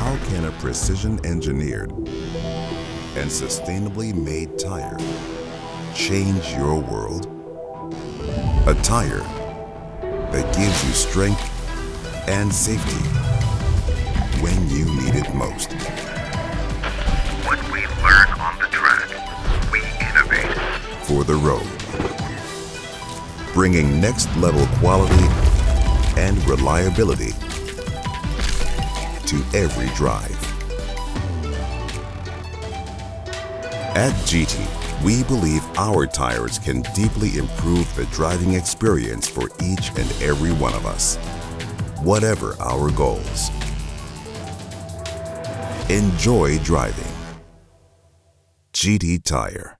How can a precision engineered and sustainably made tire change your world? A tire that gives you strength and safety when you need it most. What we learn on the track, we innovate. For the road. Bringing next level quality and reliability to every drive. At Giti, we believe our tires can deeply improve the driving experience for each and every one of us, whatever our goals. Enjoy driving. Giti Tire.